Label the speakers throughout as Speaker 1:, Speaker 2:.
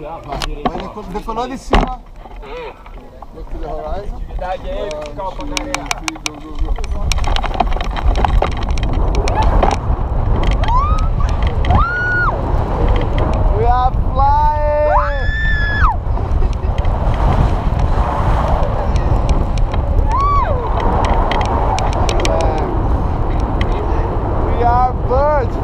Speaker 1: Decolou de cima. Horizon. We are flying! We are birds,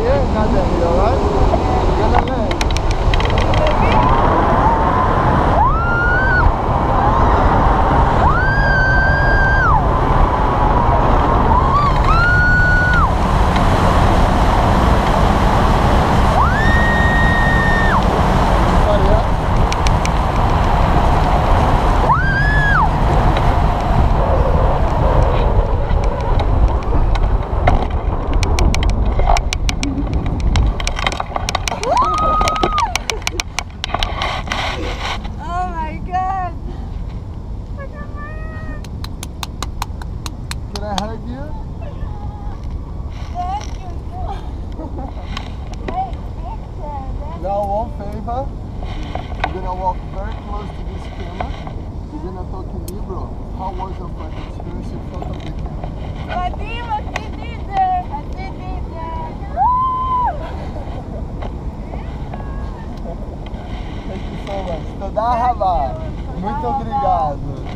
Speaker 1: diye gazeteliyorlar. Eva, you're gonna walk very close to this camera. You're gonna talk in Hebrew. How was your first experience in front of the camera?
Speaker 2: מדהים, עשיתי את זה! עשיתי את זה!
Speaker 1: Thank you so much. תודה רבה. Muito obrigado.